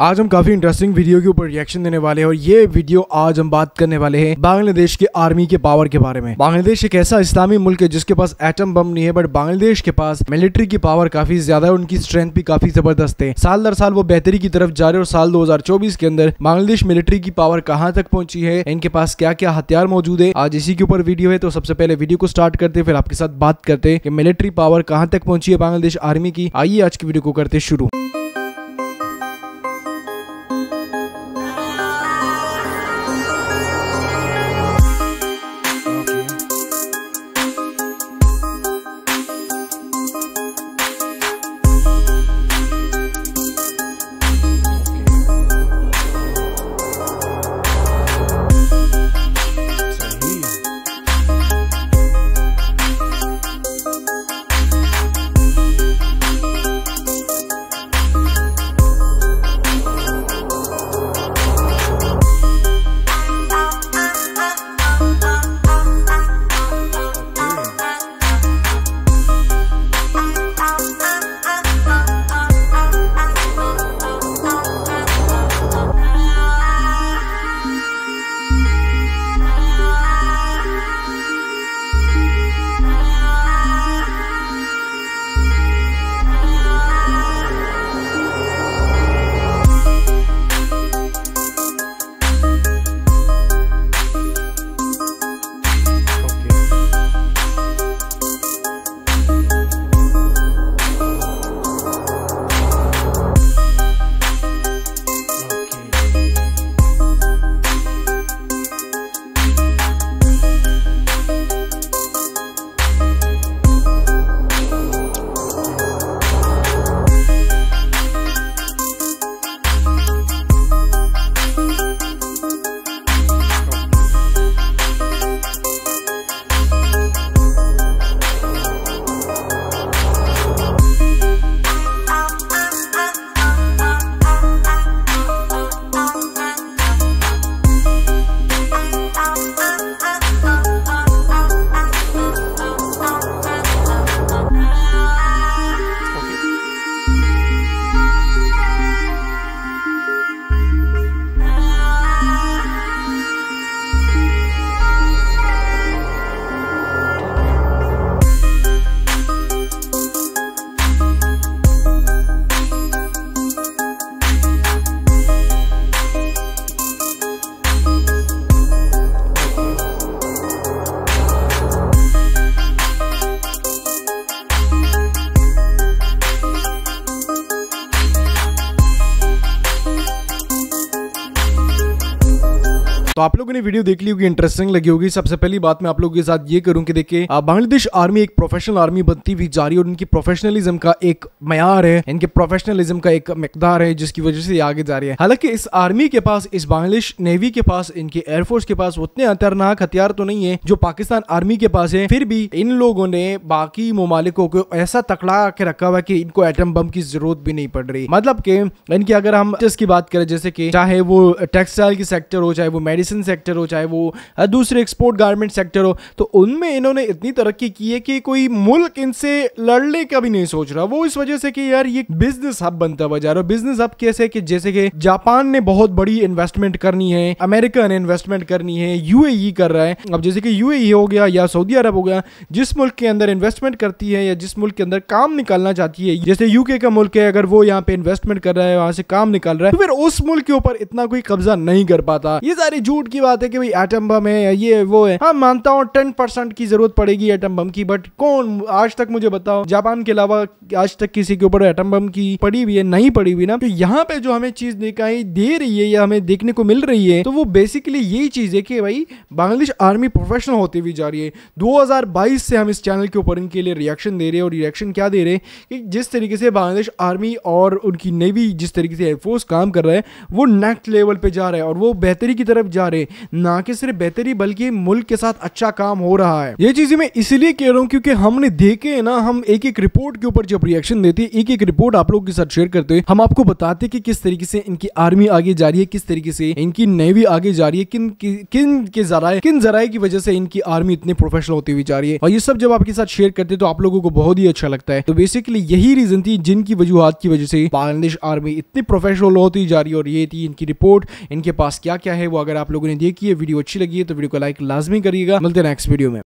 आज हम काफ़ी इंटरेस्टिंग वीडियो के ऊपर रिएक्शन देने वाले हैं और ये वीडियो आज हम बात करने वाले हैं बांग्लादेश के आर्मी के पावर के बारे में। बांग्लादेश एक ऐसा इस्लामी मुल्क है जिसके पास एटम बम नहीं है बट बांग्लादेश के पास मिलिट्री की पावर काफ़ी ज़्यादा है, उनकी स्ट्रेंथ भी काफ़ी ज़बरदस्त है। साल दर साल वो बेहतरी की तरफ़ जा रहे और साल दो हज़ार चौबीस के अंदर बांग्लादेश मिलिट्री की पावर कहाँ तक पहुँची है, इनके पास क्या क्या हथियार मौजूद है, आज इसी के ऊपर वीडियो है तो सबसे पहले वीडियो को स्टार्ट करते फिर आपके साथ बात करते हैं मिलिट्री पावर कहाँ तक पहुँची है बांग्लादेश आर्मी की। आइए आज की वीडियो को करते शुरू। तो आप लोगों ने वीडियो देख ली होगी इंटरेस्टिंग लगी होगी। सबसे पहली बात मैं आप लोगों के साथ ये करूँ कि देखिए बांग्लादेश आर्मी एक प्रोफेशनल आर्मी बनती हुई जा रही है और उनकी प्रोफेशनलिज्म का एक मैार है, इनके प्रोफेशनलिज्म का एक मकदार है, जिसकी वजह से आगे जा रही है। हालाँकि इस आर्मी के पास, इस बांग्लादेश नेवी के पास, इनके एयरफोर्स के पास उतने खतरनाक हथियार तो नहीं है जो पाकिस्तान आर्मी के पास है। फिर भी इन लोगों ने बाकी ममालिकों को ऐसा तकड़ा के रखा हुआ कि इनको एटम बम की ज़रूरत भी नहीं पड़ रही। मतलब के इनकी अगर हम इसकी बात करें, जैसे कि चाहे वो टेक्सटाइल की सेक्टर हो, चाहे वो मेडिसिन मेडिसिन सेक्टर हो, चाहे वो दूसरे एक्सपोर्ट गारमेंट सेक्टर हो तो उनमें इन्होंने इतनी तरक्की की है कि कोई मुल्क इनसे लड़ने का भी नहीं सोच रहा। वो इस वजह से कि यार, ये बिज़नेस हब बनता हुआ जा रहा है। बिज़नेस हब कैसे कि जैसे कि जापान ने बहुत बड़ी इन्वेस्टमेंट करनी है, अमेरिका ने इन्वेस्टमेंट करनी है यूएई कर रहा है। अब जैसे कि यूएई हो गया या सऊदी अरब हो गया, जिस मुल्क के अंदर इन्वेस्टमेंट करती है या जिस मुल्क के अंदर काम निकालना चाहती है, जैसे यूके का मुल्क है, अगर वो यहाँ पे इन्वेस्टमेंट कर रहा है, वहाँ से काम निकाल रहा है तो फिर उस मुल्क के ऊपर इतना कोई कब्जा नहीं कर पाता। ये सारी झूठ की बात है कि भाई एटम बम है, या ये, वो है। हाँ मानता हूँ टेन परसेंट की ज़रूरत पड़ेगी एटम बम की बट कौन? आज तक मुझे बताओ। जापान के अलावा आज तक किसी के ऊपर एटम बम की पड़ी हुई है, नहीं पड़ी हुई ना? तो यहाँ पे जो हमें चीज़ दिखाई दे रही है, या हमें देखने को मिल रही है तो वो बेसिकली यही चीज़ है कि भाई बांग्लादेश आर्मी प्रोफेशनल होती हुई जा रही है। 2022 से हम इस चैनल के ऊपर इनके लिए रिएक्शन दे रहे हैं, और रिएक्शन क्या दे रहे हैं? कि जिस तरीके से बांग्लादेश आर्मी और उनकी नेवी जिस तरीके से एयरफोर्स काम कर रहा है, वो नेक्स्ट लेवल पे जा रहा है, और वो बेहतरी की तरफ़ जा रहे, ना कि सिर्फ़ बेहतरी, बल्कि मुल्क के साथ अच्छा काम हो रहा है। ये चीज़ें मैं इसलिए कह रहा हूँ क्योंकि हमने देखे ना, हम एक एक रिपोर्ट के ऊपर जब रिएक्शन देते एक एक रिपोर्ट आप लोगों के साथ शेयर करते हम आपको बताते कि किस तरीके से इनकी आर्मी आगे जा रही है, किस तरीके से इनकी नेवी आगे जा रही है, किन किन के जराए, किन जराए की वजह से इनकी आर्मी इतनी प्रोफेशनल होती हुई जा रही है। और ये सब जब आपके साथ शेयर करते तो आप लोगों को बहुत ही अच्छा लगता है। तो बेसिकली यही रीजन थी जिनकी वजूहत की वजह से बांग्लादेश आर्मी इतनी प्रोफेशनल होती जा रही है, और ये थी इनकी रिपोर्ट इनके पास क्या क्या है, वो अगर आप लोगों ने देखी है, वीडियो अच्छी लगी है तो वीडियो को लाइक लाजमी करिएगा। मिलते हैं नेक्स्ट वीडियो में।